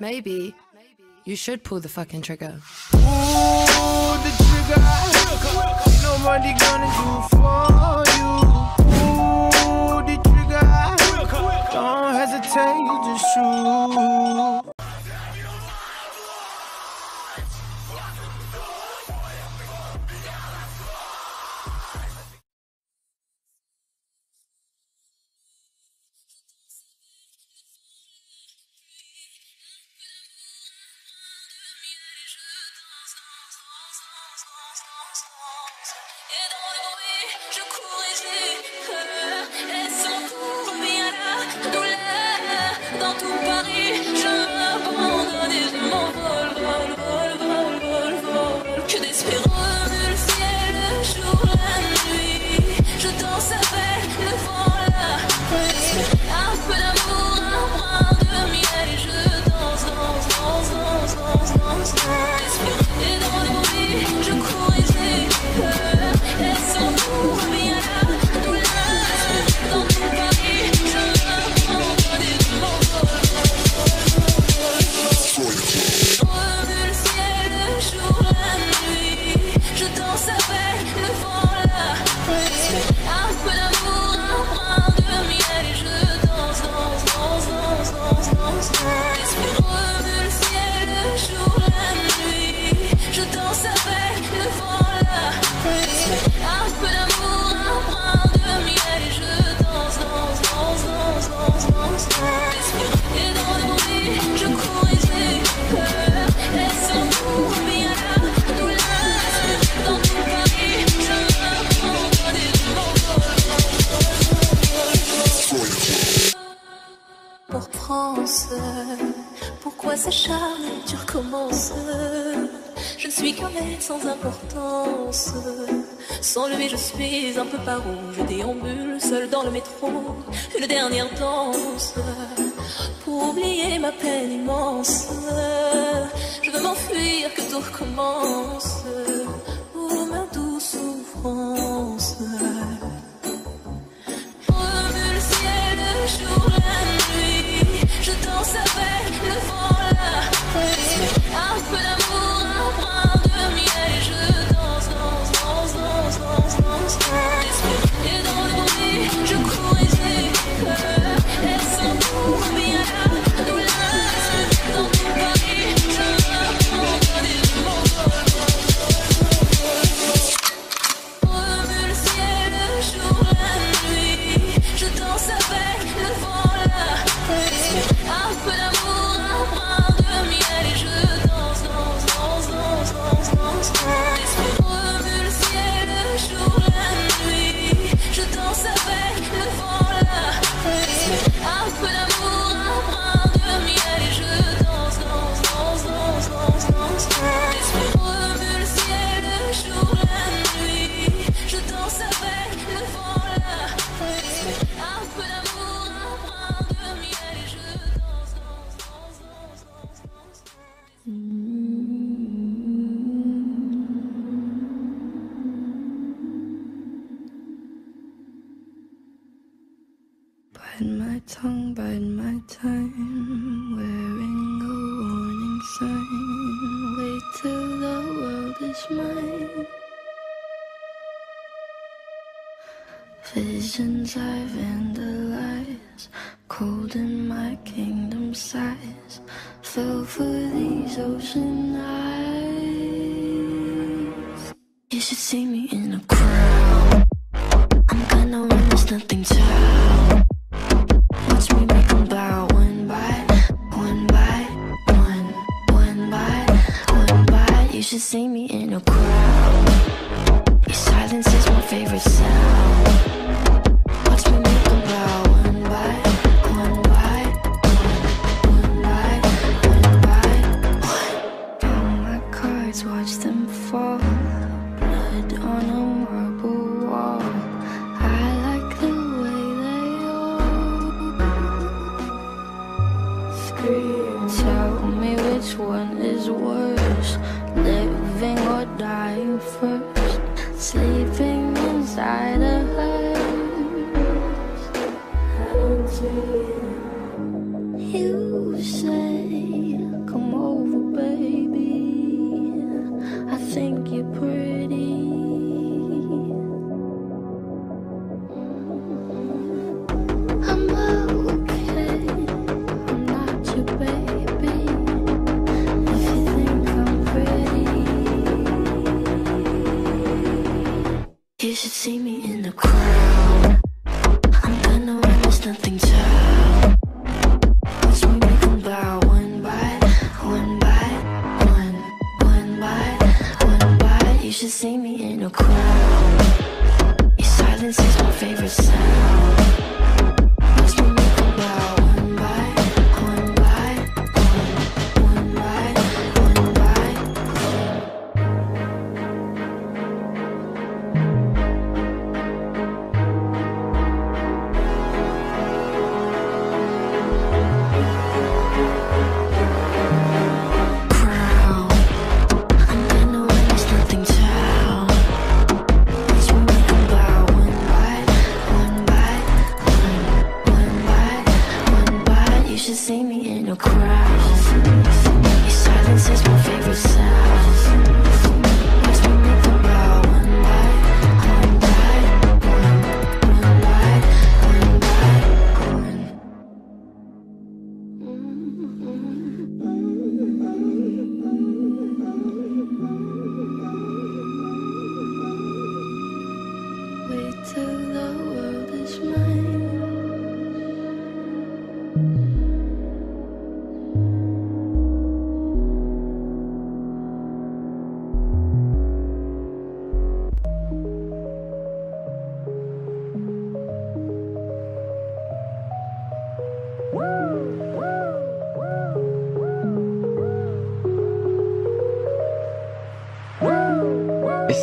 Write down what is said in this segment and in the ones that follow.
Maybe you should pull the fucking trigger. The trigger. Nobody gonna do for you. The trigger. Don't hesitate to shoot. J'ai peur, elles sont trop bien alors, dans l'air, dans tout paris. Pourquoi s'acharner, tu recommences Je ne suis qu'un être sans importance. Sans lever, je suis un peu paro. Je déambule seul dans le métro. Une dernière danse. Pour oublier ma peine immense. Je veux m'enfuir, que tout recommence. Oh ma douce souffrance. closer. Bite my tongue, bide my time, wearing a warning sign. Wait till the world is mine. Visions I vandalize eyes Cold in my kingdom size. Fell for these ocean eyes. You should see me in a crowd I'm gonna run, there's nothing to Watch me make bow One by, one by, one One by, one by. You should see me in a crowd Your silence is my favorite sound. Words.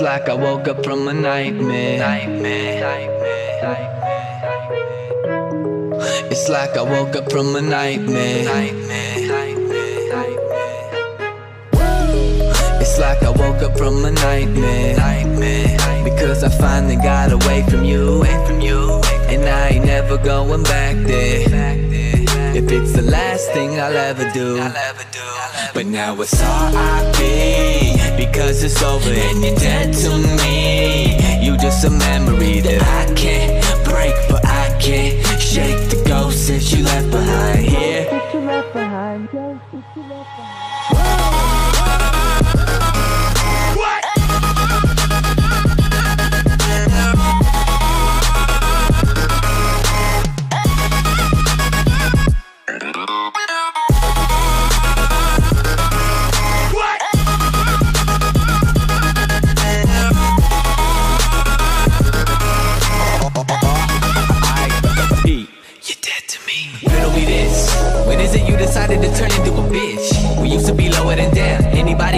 It's like I woke up from a nightmare. It's like I woke up from a nightmare. It's like I woke up from a nightmare. Because I finally got away from you. And I ain't never going back there. If it's the last thing I'll ever do. But now it's R.I.P. Because it's over and you're dead to me You just a memory that I can't break But I can't shake the ghost that you left behind here Pete,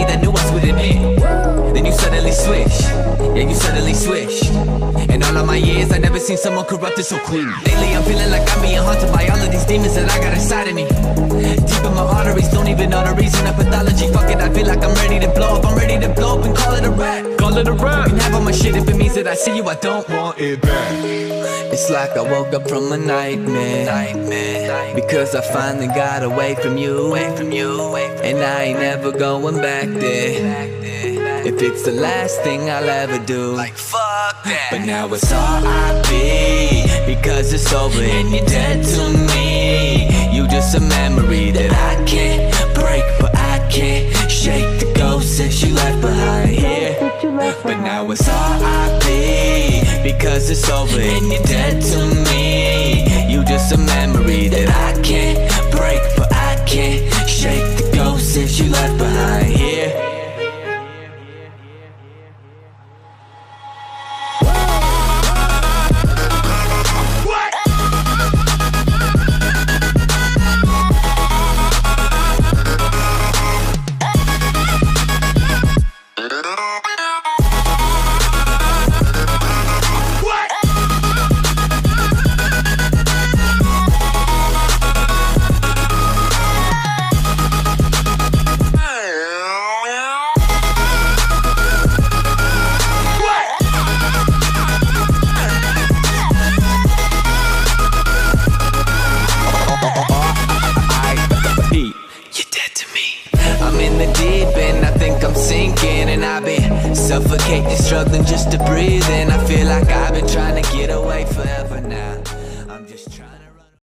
Anybody that knew us would admit. Then you suddenly switch. Yeah, you suddenly switched. In all of my years, I never seen someone corrupted so quick. Lately, I'm feeling like I'm being haunted by all of these demons that I got inside of me. Deep in my arteries, don't even know the reason of pathology. Fuck it, I feel like I'm ready to blow up. I'm ready to blow up and call it a rap. Call it a rap. You can have all my shit it that I see you. I don't want it back. It's like I woke up from a nightmare. Because I finally got away from you. away from you And I ain't never going back there. If it's the last thing I'll ever do. Like fuck that. But now it's all I R.I.P. Because it's over and you're dead to me. You just a memory that I can't break, but I can't shake the ghost that you left behind. But now it's R.I.P. Because it's over and you're dead to me. You just a memory that I can't suffocating, struggling just to breathe. And I feel like I've been trying to get away forever now.